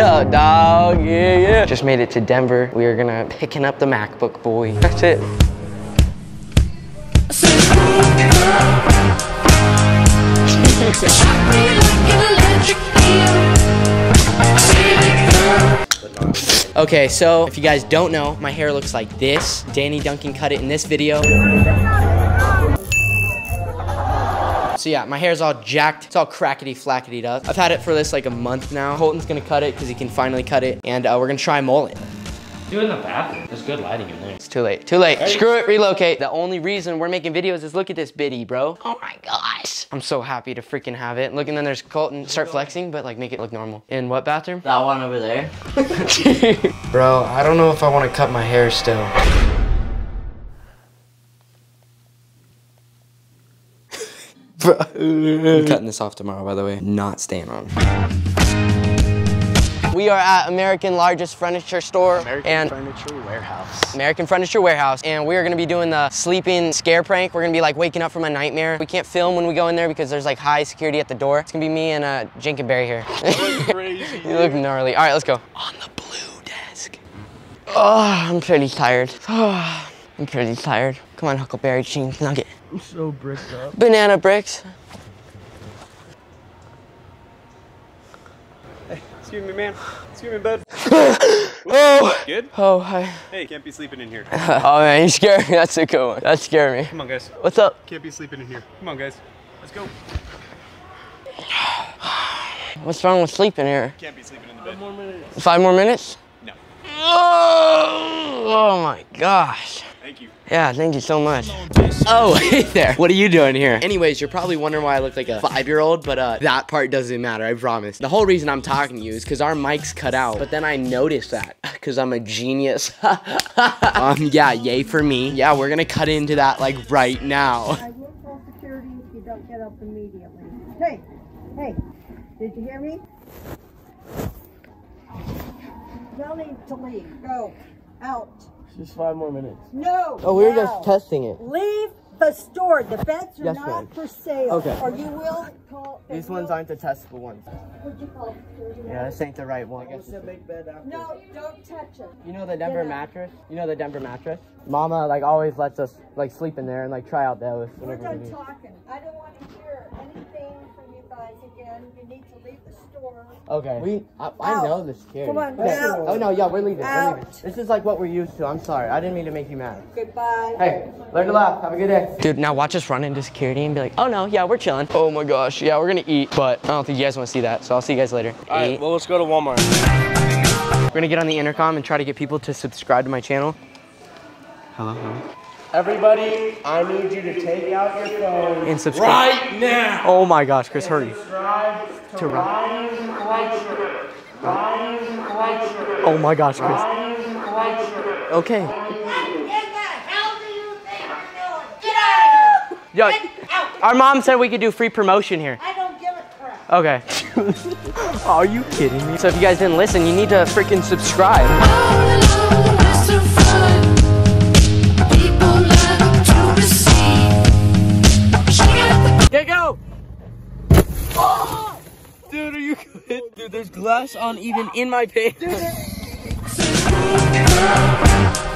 up, oh, dog? Yeah, yeah. Just made it to Denver. We are gonna picking up the MacBook, boy. That's it. Okay, so if you guys don't know, my hair looks like this. Danny Duncan cut it in this video. So yeah, my hair's all jacked. It's all crackety flackety up. I've had it for this like a month now. Colton's gonna cut it because he can finally cut it. And uh, we're gonna try mullet. Do it in the bathroom. There's good lighting in there. It's too late. Too late. Screw it. Relocate. The only reason we're making videos is look at this biddy, bro. Oh my gosh. I'm so happy to freaking have it. Look, and then there's Colton. Start flexing, but like make it look normal. In what bathroom? That one over there. bro, I don't know if I want to cut my hair still. Bro, I'm cutting this off tomorrow, by the way. Not staying on. We are at American largest furniture store American and Furniture Warehouse. American Furniture Warehouse, and we are gonna be doing the sleeping scare prank. We're gonna be like waking up from a nightmare. We can't film when we go in there because there's like high security at the door. It's gonna be me and uh, Jenkenberry here. Crazy. you look gnarly. All right, let's go. On the blue desk. Oh, I'm pretty tired. I'm pretty tired. Come on, Huckleberry Cheese Nugget. I'm so bricked up. Banana bricks. Hey, Excuse me, man. Excuse me, bud. Oh, Good? oh, hi. Hey, can't be sleeping in here. Oh man, you scared me. That's a good one. That scared me. Come on, guys. What's up? Can't be sleeping in here. Come on, guys. Let's go. What's wrong with sleeping here? Can't be sleeping in the bed. more minutes Five more minutes? No. Oh, oh my gosh. Thank you. Yeah, thank you so much. Oh, hey there. What are you doing here? Anyways, you're probably wondering why I look like a five-year-old, but uh, that part doesn't matter, I promise. The whole reason I'm talking to you is because our mic's cut out, but then I noticed that because I'm a genius. um, yeah, yay for me. Yeah, we're gonna cut into that like right now. I will call security if you don't get up immediately. Hey, hey, did you hear me? No need to leave. Go. Out. Just five more minutes. No. Oh, we were now. just testing it. Leave the store. The beds are Yes, not for sale. Okay. Or you will call. These ones aren't the testable ones. Would you call security? Yeah, this ain't the right one. I guess it's- make bed after. No, don't touch it. You know the Denver Yeah. mattress? You know the Denver mattress? Mama like always lets us like sleep in there and like try out those. We're done talking. I don't want to hear anything from you guys. You need to leave the store. Okay. We I, I Out. know the security. Come on, Okay. out. Oh no, yeah, we're leaving. We're leaving. This is like what we're used to. I'm sorry. I didn't mean to make you mad. Goodbye. Hey, learn to laugh. Have a good day. Dude, now watch us run into security and be like, oh no, yeah, we're chilling. Oh my gosh, yeah, we're gonna eat, but I don't think you guys want to see that. So I'll see you guys later. All right, Eat. well, let's go to Walmart. We're gonna get on the intercom and try to get people to subscribe to my channel. Hello, hello. Everybody, I need you to take out your phone And subscribe. right now. Oh my gosh, Chris, hurry. To, To Ryan. Ryan Fletcher. Ryan Fletcher. Oh my gosh, Chris. Ryan Fletcher. Okay. What the hell do you think you're doing? Get out of here! Yo, our mom said we could do free promotion here. I don't give a crap. Okay. Are you kidding me? So if you guys didn't listen, you need to freaking subscribe. Oh, Dude, there's glass on even in my pants.